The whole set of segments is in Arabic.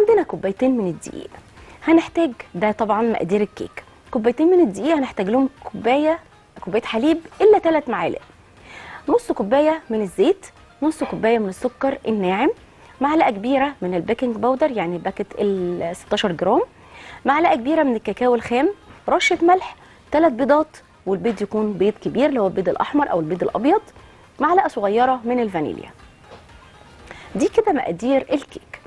عندنا كوبايتين من الدقيق. هنحتاج ده طبعا مقادير الكيك. كوبايتين من الدقيق هنحتاج لهم كوباية كوباية حليب إلا 3 معالق. نص كوباية من الزيت نص كوباية من السكر الناعم معلقة كبيرة من ال baking powder يعني packet ال 16 جرام معلقة كبيرة من الكاكاو الخام رشة ملح ثلاث بيضات والبيض يكون بيض كبير اللي هو البيض الأحمر أو البيض الأبيض معلقة صغيرة من الفانيليا. دي كده مقادير الكيك.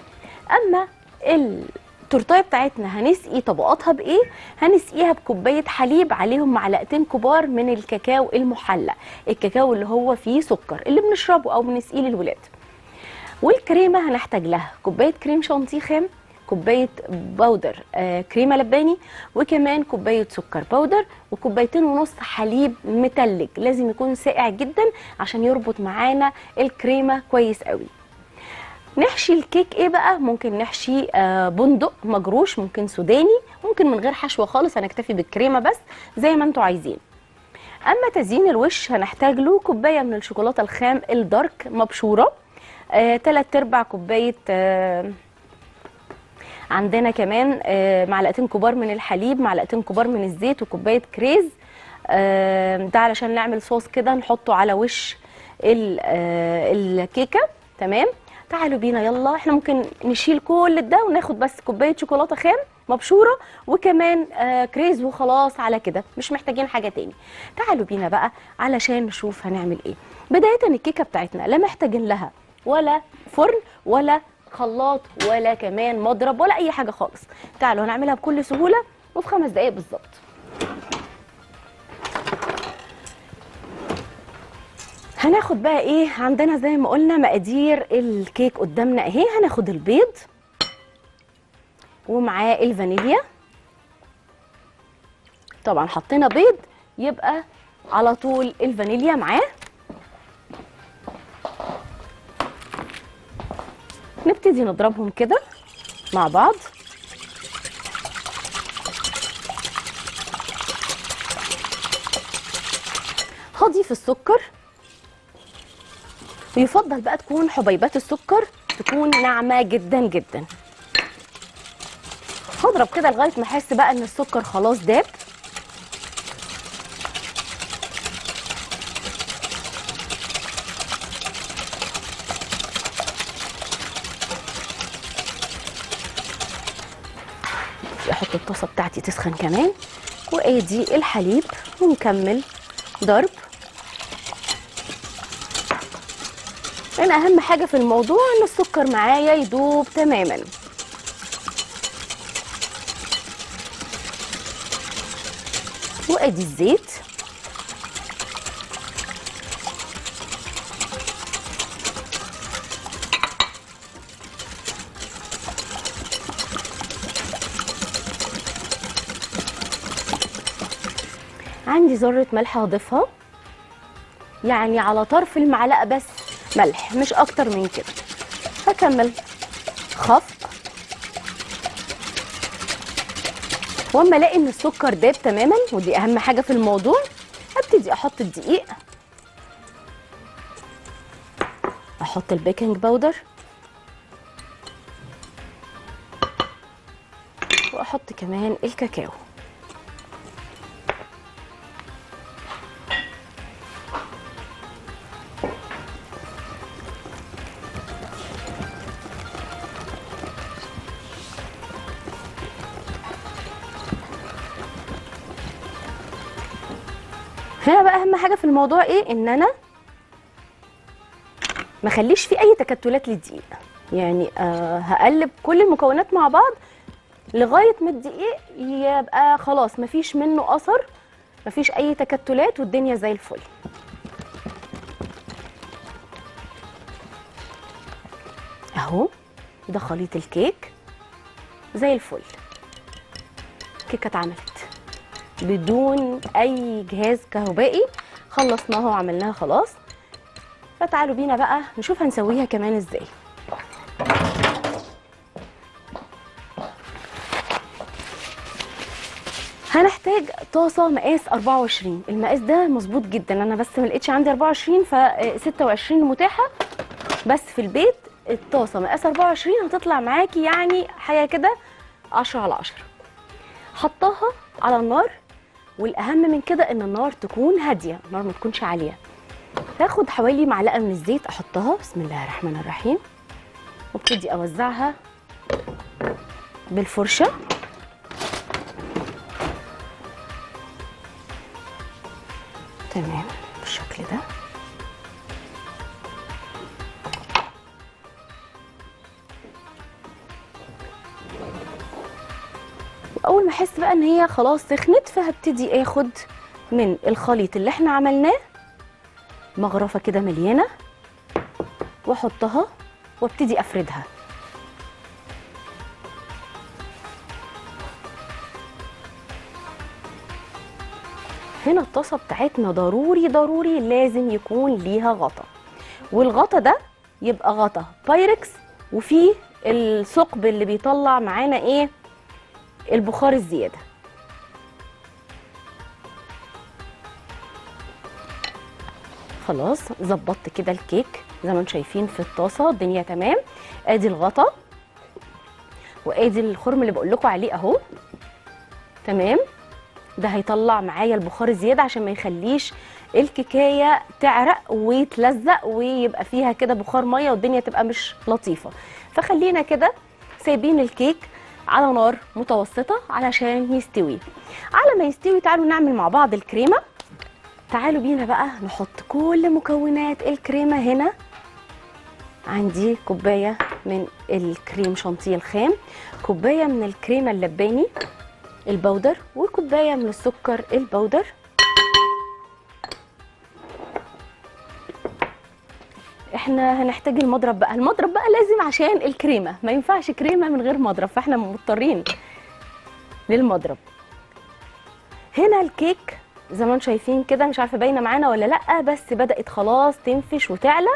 أما التورتاية بتاعتنا هنسقي طبقاتها بإيه؟ هنسقيها بكوباية حليب عليهم معلقتين كبار من الكاكاو المحلى الكاكاو اللي هو فيه سكر اللي بنشربه أو بنسقيه للولاد. والكريمة هنحتاج لها كوباية كريم شانتيه خام كوباية powder آه كريمة لباني وكمان كوباية سكر powder وكوبايتين ونص حليب متلج لازم يكون ساقع جدا عشان يربط معانا الكريمة كويس قوي. نحشي الكيك إيه بقى؟ ممكن نحشي آه بندق مجروش ممكن سوداني ممكن من غير حشوة خالص هنكتفي بالكريمة بس زي ما أنتوا عايزين. أما تزيين الوش هنحتاج له كوباية من الشوكولاتة الخام الدارك مبشورة آه، تلات أرباع كوباية آه، عندنا كمان آه، معلقتين كبار من الحليب معلقتين كبار من الزيت وكوباية كريز آه، ده علشان نعمل صوص كده نحطه على وش ال- آه، الكيكة تمام؟ تعالوا بينا يلا إحنا ممكن نشيل كل ده وناخد بس كوباية شوكولاتة خام مبشورة وكمان آه كريز وخلاص على كده مش محتاجين حاجة تاني. تعالوا بينا بقى علشان نشوف هنعمل إيه. بداية الكيكة بتاعتنا لا محتاجين لها ولا فرن ولا خلاط ولا كمان مضرب ولا أي حاجة خالص. تعالوا هنعملها بكل سهولة وفي خمس دقائق بالظبط. هناخد بقى إيه؟ عندنا زي ما قلنا مقادير الكيك قدامنا. اهي هناخد البيض ومعاه الفانيليا. طبعا حطينا بيض يبقى على طول الفانيليا معاه. نبتدي نضربهم كده مع بعض. هضيف السكر. ويفضل بقى تكون حبيبات السكر تكون ناعمة جدا جدا. هضرب كده لغاية ما أحس بقى إن السكر خلاص داب. أحط الطاسة بتاعتي تسخن كمان وآدي الحليب ونكمل ضرب. أنا أهم حاجة في الموضوع إن السكر معايا يدوب تماما. وأدي الزيت. عندي ذرة ملح هضيفها. يعني على طرف المعلقة بس. ملح مش أكتر من كده. هكمل. خفق. وأما ألاقي إن السكر داب تماما ودي أهم حاجة في الموضوع أبتدي أحط الدقيق. أحط ال baking powder. وأحط كمان الكاكاو. الموضوع إيه؟ إن أنا ما اخليش فيه أي تكتلات للدقيق. يعني آه هقلب كل المكونات مع بعض لغاية ما الدقيق يبقى خلاص مفيش منه أثر مفيش أي تكتلات والدنيا زي الفل. أهو ده خليط الكيك. زي الفل. الكيكه اتعملت بدون أي جهاز كهربائي. خلصناها وعملناها خلاص. فتعالوا بينا بقى نشوف هنسويها كمان إزاي. هنحتاج طاسة مقاس 24 المقاس ده مظبوط جدا. أنا بس ما لقيتش عندي 24 ف 26 متاحة. بس في البيت الطاسة مقاس 24 هتطلع معاكي يعني حاجة كده 10 على 10 حطاها على النار والأهم من كده إن النار تكون هادية النار ما تكونش عالية. هاخد حوالي معلقة من الزيت أحطها بسم الله الرحمن الرحيم. وابتدي أوزعها بالفرشة. تمام بالشكل ده. احس بقى إن هي خلاص سخنت فهبتدي آخد من الخليط اللي إحنا عملناه مغرفة كده مليانة وأحطها وأبتدي أفردها. هنا الطاسة بتاعتنا ضروري ضروري لازم يكون ليها غطا. والغطا ده يبقى غطا بايركس وفيه الثقب اللي بيطلع معانا إيه؟ البخار الزيادة. خلاص ظبطت كده الكيك زي ما أنتم شايفين في الطاسة الدنيا تمام. ادي الغطا. وادي الخرم اللي بقول لكم عليه اهو. تمام؟ ده هيطلع معايا البخار الزيادة عشان ما يخليش الكيكاية تعرق ويتلزق ويبقى فيها كده بخار مية والدنيا تبقى مش لطيفة. فخلينا كده سايبين الكيك على نار متوسطة علشان يستوي. على ما يستوي تعالوا نعمل مع بعض الكريمة. تعالوا بينا بقى نحط كل مكونات الكريمة هنا. عندي كوباية من الكريم شانتيه الخام كوباية من الكريمة اللباني البودر وكوباية من السكر البودر إحنا هنحتاج المضرب بقى. المضرب بقى لازم عشان الكريمة. ما ينفعش كريمة من غير مضرب فاحنا مضطرين للمضرب. هنا الكيك زي ما أنتم شايفين كده مش عارفة باينة معانا ولا لأ بس بدأت خلاص تنفش وتعلى.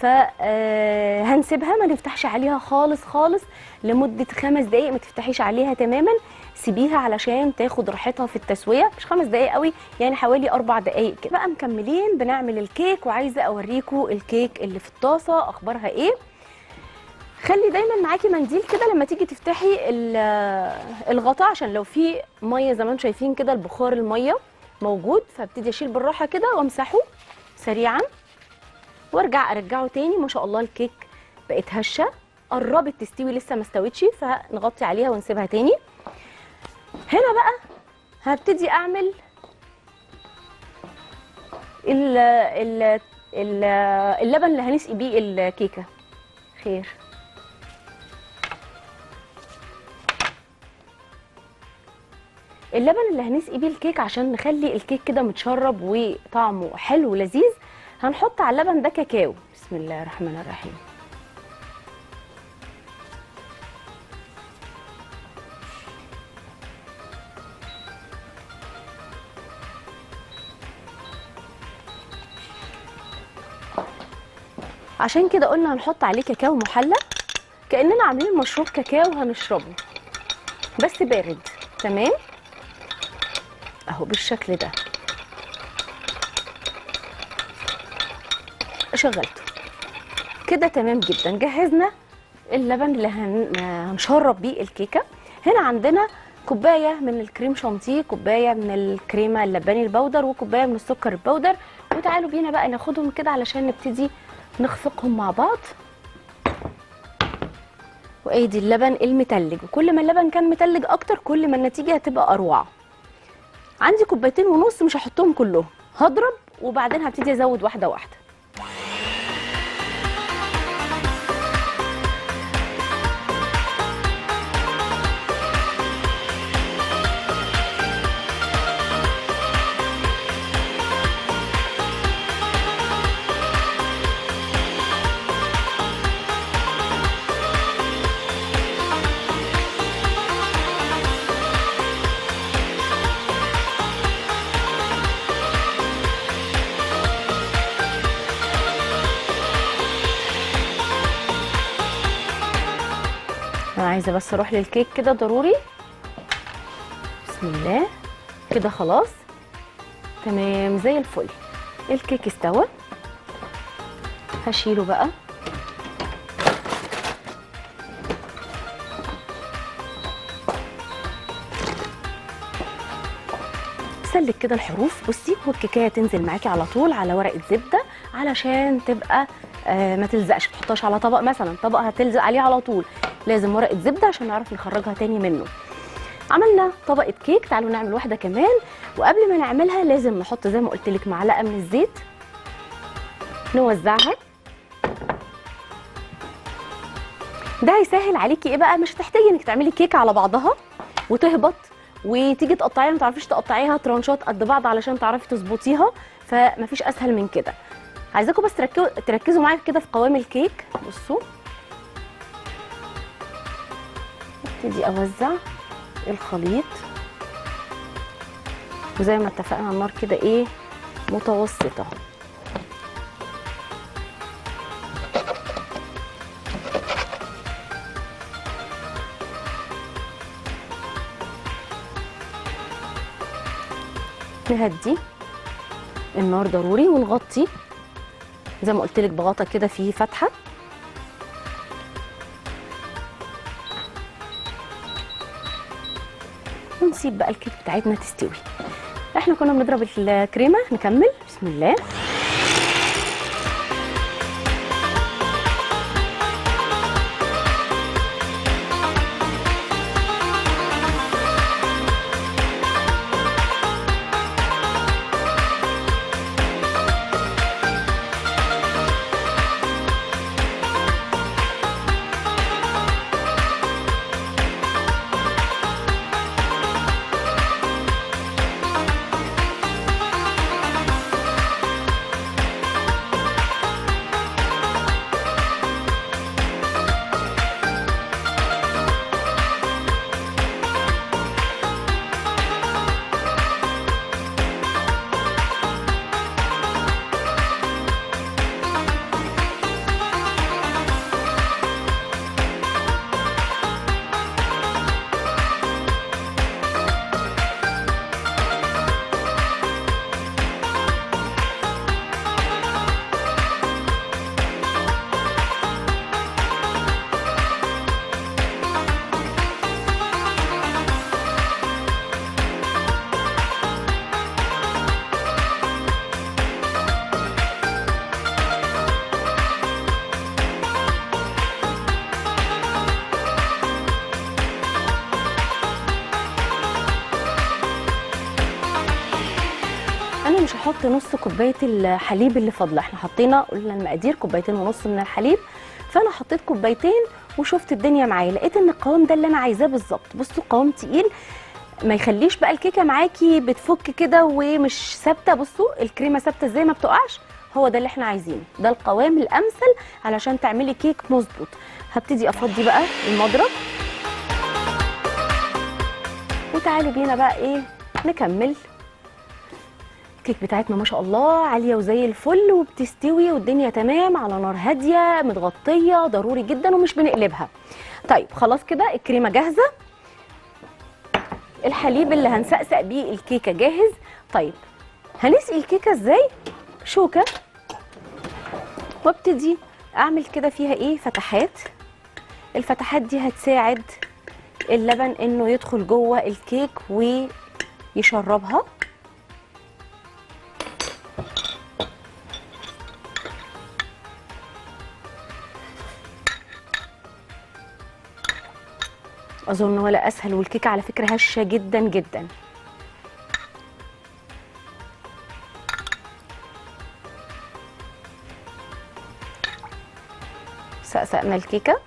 فهنسيبها ما نفتحش عليها خالص خالص لمدة خمس دقايق ما تفتحيش عليها تماما. سيبيها علشان تاخد راحتها في التسوية. مش خمس دقايق قوي يعني حوالي أربع دقايق كده. بقى مكملين بنعمل الكيك وعايزة اوريكم الكيك اللي في الطاسة أخبارها إيه. خلي دايما معاكي منديل كده لما تيجي تفتحي الغطا عشان لو في مية زي ما أنتم شايفين كده البخار المية موجود. فابتدي أشيل بالراحة كده وأمسحه سريعا. وأرجع أرجعه تاني. ما شاء الله الكيك بقت هشة. قربت تستوي لسه ما استوتش. فنغطي عليها ونسيبها تاني. هنا بقى هبتدي أعمل ال ال ال اللبن اللي هنسقي بيه الكيكة. خير. اللبن اللي هنسقي بيه الكيك عشان نخلي الكيك كده متشرب وطعمه حلو ولذيذ هنحط على اللبن ده كاكاو. بسم الله الرحمن الرحيم. عشان كده قلنا هنحط عليه كاكاو محلى. كأننا عاملين مشروب كاكاو هنشربه. بس بارد. تمام؟ أهو بالشكل ده. شغلته. كده تمام جدا. جهزنا اللبن اللي هن... هنشرب بيه الكيكة. هنا عندنا كوباية من الكريم شانتيه كوباية من الكريمة اللباني البودر وكوباية من السكر البودر وتعالوا بينا بقى ناخدهم كده علشان نبتدي نخفقهم مع بعض وادي اللبن المتلج. وكل ما اللبن كان متلج أكتر كل ما النتيجة هتبقى أروع. عندي كوبايتين ونص مش هحطهم كلهم. هضرب وبعدين هبتدي أزود واحدة واحدة. عايزة بس أروح للكيك كده ضروري. بسم الله. كده خلاص. تمام زي الفل. الكيك استوى. هشيله بقى. سلك كده الحروف. بصي والكيكاية تنزل معاكي على طول على ورقة زبدة علشان تبقى آه ما تلزقش تحطهاش على طبق مثلا. طبق هتلزق عليه على طول. لازم ورقة زبدة عشان نعرف نخرجها تاني منه. عملنا طبقة كيك تعالوا نعمل واحدة كمان. وقبل ما نعملها لازم نحط زي ما قلت لك معلقة من الزيت. نوزعها. ده هيسهل عليكي. إيه بقى؟ مش هتحتاجي إنك تعملي كيكه على بعضها وتهبط وتيجي تقطعيها. ما تعرفيش تقطعيها ترانشات قد بعض علشان تعرفي تظبطيها. فمفيش أسهل من كده. عايزاكم بس تركزوا معايا كده في قوام الكيك. بصوا. ابتدي أوزع الخليط. وزي ما اتفقنا النار كده إيه متوسطة. نهدي النار ضروري ونغطي زي ما قلت لك بغطا كده فيه فتحة. ونسيب بقى الكيك بتاعتنا تستوي. إحنا كنا بنضرب الكريمة نكمل. بسم الله. كوباية الحليب اللي فاضلة. إحنا حطينا قلنا المقادير كوبايتين ونص من الحليب. فأنا حطيت كوبايتين وشفت الدنيا معايا. لقيت إن القوام ده اللي أنا عايزاه بالظبط. بصوا قوام تقيل. ما يخليش بقى الكيكة معاكي بتفك كده ومش ثابتة. بصوا الكريمة ثابتة إزاي ما بتقعش. هو ده اللي إحنا عايزينه. ده القوام الأمثل علشان تعملي كيك مظبوط. هبتدي أفضي بقى المضرب. وتعالوا بينا بقى إيه نكمل. الكيك بتاعتنا ما شاء الله عالية وزي الفل وبتستوي والدنيا تمام على نار هادية متغطية ضروري جدا ومش بنقلبها. طيب خلاص كده الكريمة جاهزة. الحليب اللي هنسقسق بيه الكيكة جاهز. طيب هنسقي الكيكة إزاي؟ شوكة. وابتدي أعمل كده فيها إيه؟ فتحات. الفتحات دي هتساعد اللبن إنه يدخل جوه الكيك ويشربها. أظن ولا أسهل والكيكة على فكرة هشة جدا جدا. سقسقنا الكيكة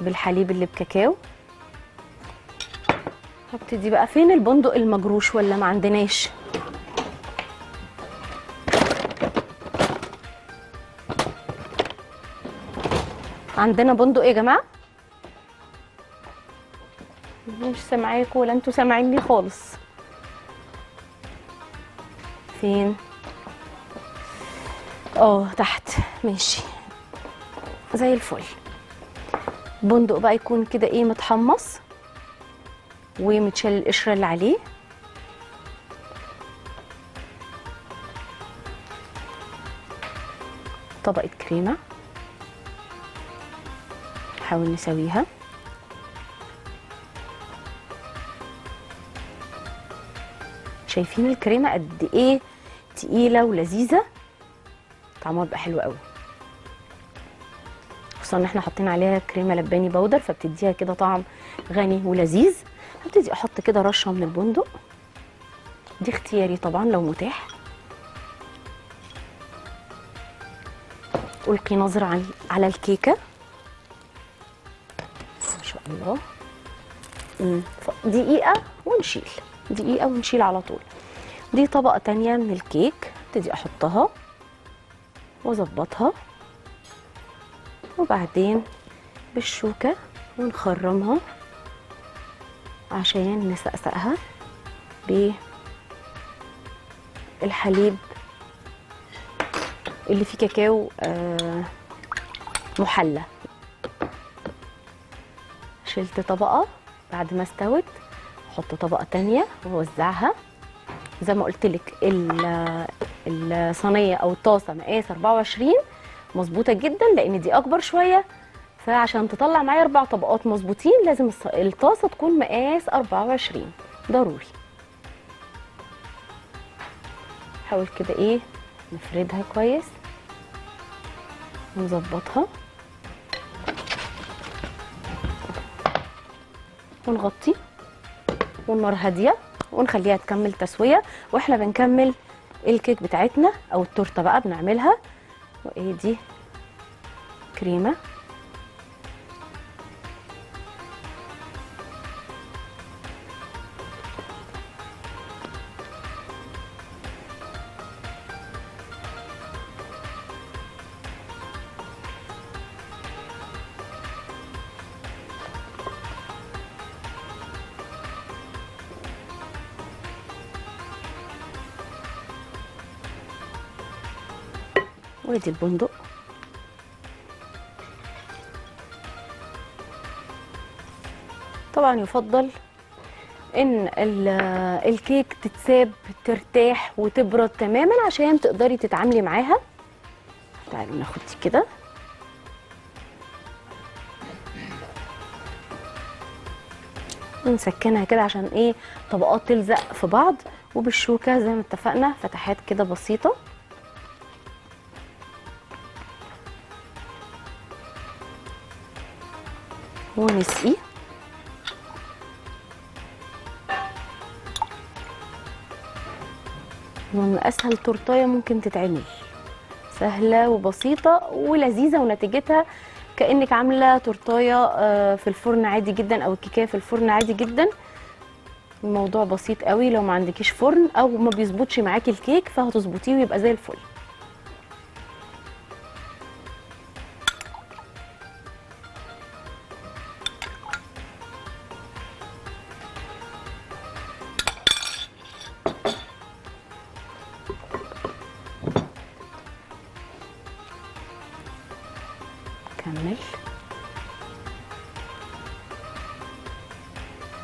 بالحليب اللي بكاكاو هبتدي بقى فين البندق المجروش ولا ما عندناش؟ عندنا بندق إيه يا جماعة؟ مش سامعاكوا ولا أنتوا سامعيني خالص. فين؟ آه تحت. ماشي. زي الفل. بندق بقى يكون كده إيه متحمص ومتشال القشرة اللي عليه. طبقة كريمة. نحاول نسويها. شايفين الكريمة قد إيه تقيلة ولذيذة؟ طعمها بيبقى حلو قوي. خصوصا إن إحنا حاطين عليها كريمة لباني بودر فبتديها كده طعم غني ولذيذ. هبتدي أحط كده رشة من البندق. دي اختياري طبعا لو متاح. ألقي نظرة على الكيكة. دقيقة ونشيل. دقيقة ونشيل على طول. دي طبقة تانية من الكيك. ابتدي أحطها وأظبطها. وبعدين بالشوكة ونخرمها عشان نسقسقها بالحليب اللي فيه كاكاو آه، محلى. شلت طبقة. بعد ما استوت أحط طبقة تانية واوزعها زي ما قلت لك الصينية أو الطاسة مقاس 24 مظبوطة جدا لأن دي أكبر شوية. فعشان تطلع معايا أربع طبقات مظبوطين لازم الطاسة تكون مقاس 24 ضروري. حاول كده إيه نفردها كويس. ونظبطها ونغطي والنار هادية ونخليها تكمل تسوية. وإحنا بنكمل الكيك بتاعتنا أو التورتة بقى بنعملها. وإيه دي؟ كريمة. البندق. طبعا يفضل إن ال- الكيك تتساب ترتاح وتبرد تماما عشان تقدري تتعاملي معاها. تعالوا ناخد دي كده. ونسكنها كده عشان إيه طبقات تلزق في بعض. وبالشوكة زي ما اتفقنا فتحات كده بسيطة. ونسقي من أسهل تورتاية ممكن تتعمل. سهلة وبسيطة ولذيذة ونتيجتها كأنك عاملة تورتاية آه، في الفرن عادي جدا أو الكيكه في الفرن عادي جدا. الموضوع بسيط قوي لو ما عندكيش فرن أو ما بيظبطش معاكي الكيك فهتظبطيه ويبقى زي الفل.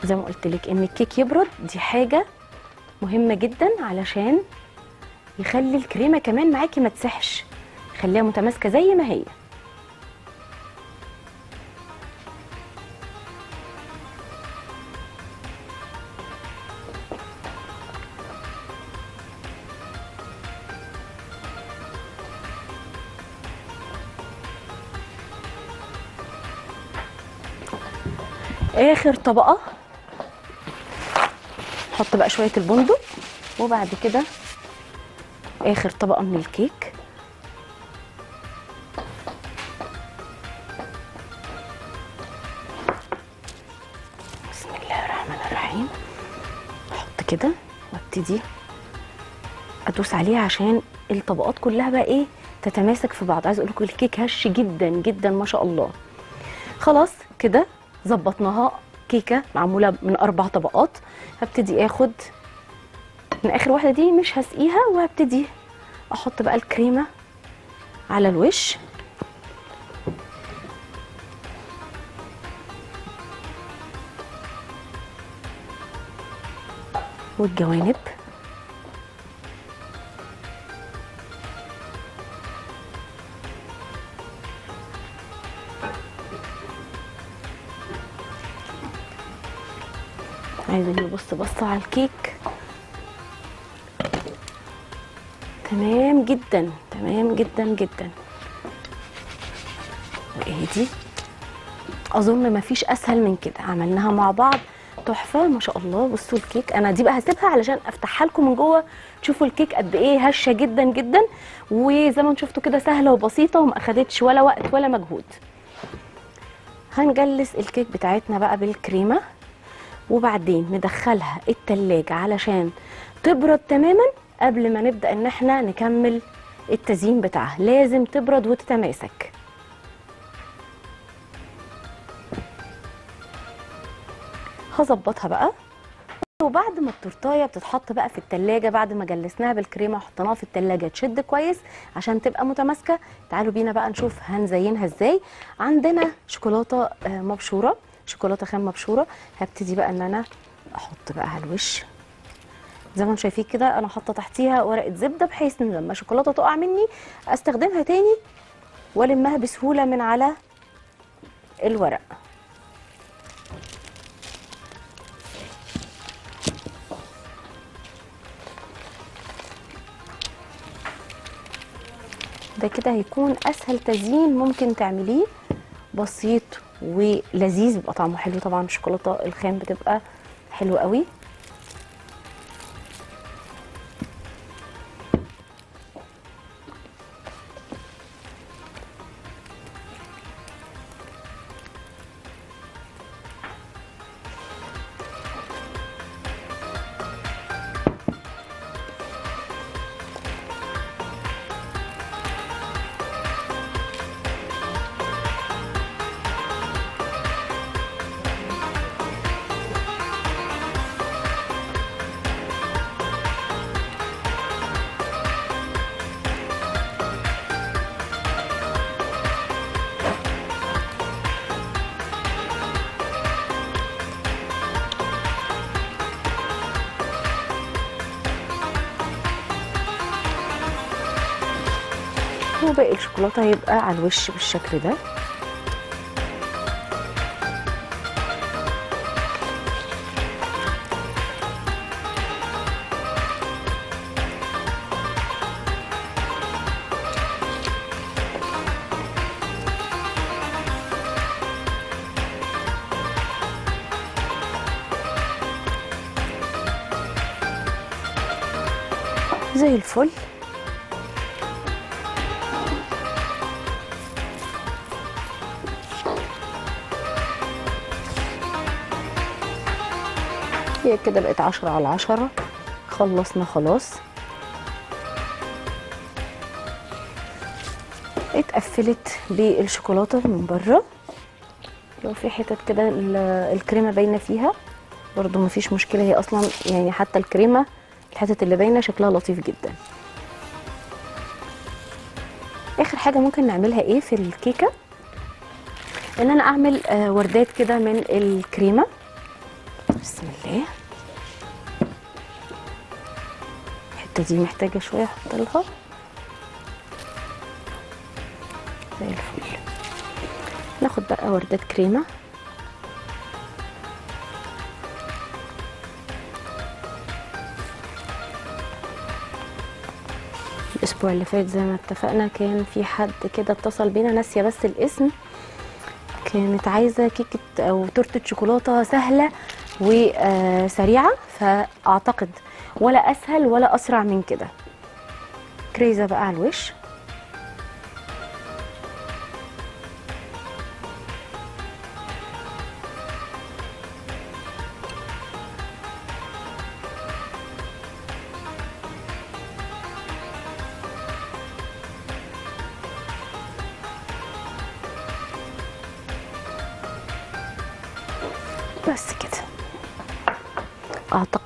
زي ما قلت لك إن الكيك يبرد دي حاجة مهمة جدا علشان يخلي الكريمة كمان معاكي ما تسحش خليها متماسكة زي ما هي. آخر طبقة نحط بقى شوية البندق وبعد كده آخر طبقة من الكيك. بسم الله الرحمن الرحيم. أحط كده وأبتدي أدوس عليها عشان الطبقات كلها بقى إيه تتماسك في بعض. عايز أقول لكم الكيك هش جدا جدا ما شاء الله. خلاص كده ظبطناها كيكة معمولة من أربع طبقات هبتدي آخد من آخر واحدة دي مش هسقيها وهبتدي أحط بقى الكريمة على الوش. والجوانب عايزين نبص بصة على الكيك. تمام جدا تمام جدا جدا. وايه دي؟ أظن مفيش أسهل من كده. عملناها مع بعض. تحفة ما شاء الله. بصوا الكيك أنا دي بقى هسيبها علشان أفتحها لكم من جوه. تشوفوا الكيك قد إيه هشة جدا جدا. وزي ما شفتوا كده سهلة وبسيطة وما أخدتش ولا وقت ولا مجهود. هنجلس الكيك بتاعتنا بقى بالكريمة. وبعدين ندخلها التلاجة علشان تبرد تماما قبل ما نبدأ إن إحنا نكمل التزيين بتاعها. لازم تبرد وتتماسك. هظبطها بقى. وبعد ما التورتاية بتتحط بقى في التلاجة بعد ما جلسناها بالكريمة وحطيناها في التلاجة تشد كويس عشان تبقى متماسكة تعالوا بينا بقى نشوف هنزينها إزاي. عندنا شوكولاتة آه، مبشورة. شوكولاتة خام مبشورة. هبتدي بقى إن أنا أحط بقى على الوش. زي ما أنتم شايفين كده أنا حاطة تحتيها ورقة زبدة بحيث إن لما الشوكولاتة تقع مني أستخدمها تاني وألمها بسهولة من على الورق. ده كده هيكون أسهل تزيين ممكن تعمليه. بسيط ولذيذ بيبقى طعمه حلو طبعا الشوكولاتة الخام بتبقى حلوة قوي. وباقي الشوكولاتة هيبقى على الوش بالشكل ده. كده بقت عشرة على عشرة. خلصنا خلاص. اتقفلت بالشوكولاتة من بره. لو في حتت كده ال- الكريمة باينة فيها برضو مفيش مشكلة. هي أصلا يعني حتى الكريمة الحتت اللي باينة شكلها لطيف جدا. آخر حاجة ممكن نعملها إيه في الكيكة؟ إن أنا أعمل آه، وردات كده من الكريمة. بسم الله. الحتة دي محتاجة شوية أحط لها. زي الفل. ناخد بقى وردات كريمة. الأسبوع اللي فات زي ما اتفقنا كان في حد كده اتصل بينا ناسية بس الاسم. كانت عايزة كيكة أو تورتة شوكولاتة سهلة وسريعة فأعتقد ولا أسهل ولا أسرع من كده. كريزة بقى على الوش.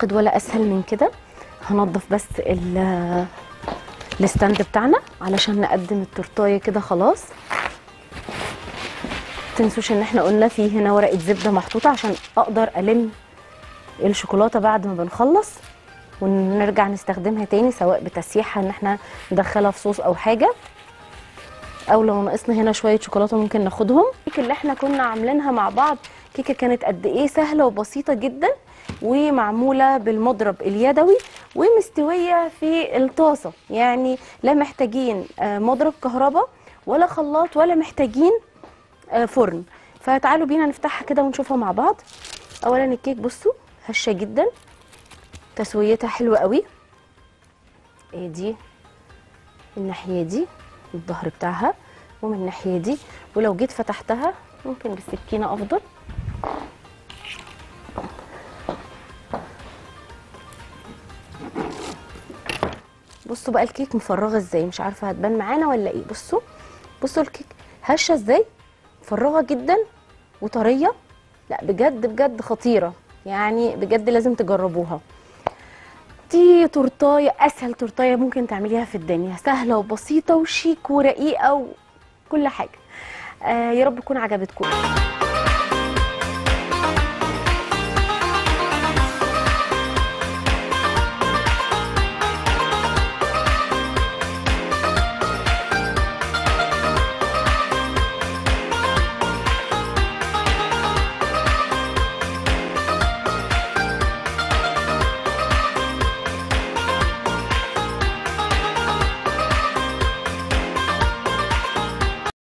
أعتقد ولا أسهل من كده. هنضف بس ال- الستاند بتاعنا علشان نقدم التورتاية كده خلاص. تنسوش إن إحنا قلنا في هنا ورقة زبدة محطوطة عشان أقدر ألم الشوكولاتة بعد ما بنخلص ونرجع نستخدمها تاني سواء بتسييحها إن إحنا ندخلها في صوص أو حاجة أو لو ناقصنا هنا شوية شوكولاتة ممكن ناخدهم. الكيكه اللي إحنا كنا عاملينها مع بعض كيكة كانت قد إيه سهلة وبسيطة جدا. ومعمولة بالمضرب اليدوي ومستوية في الطاسة. يعني لا محتاجين آه، مضرب كهرباء ولا خلاط ولا محتاجين آه، فرن. فتعالوا بينا نفتحها كده ونشوفها مع بعض. اولا الكيك بصوا هشة جدا. تسويتها حلوة قوي. إيه دي؟ الناحية دي الظهر بتاعها ومن الناحية دي. ولو جيت فتحتها ممكن بالسكينة أفضل. بصوا بقى الكيك مفرغة إزاي؟ مش عارفة هتبان معانا ولا إيه. بصوا بصوا الكيك هشة إزاي؟ مفرغة جدا وطرية. لا بجد بجد خطيرة. يعني بجد لازم تجربوها. دي تورتاية أسهل تورتاية ممكن تعمليها في الدنيا. سهلة وبسيطة وشيك ورقيقة وكل حاجة. آه يا رب تكون عجبتكم.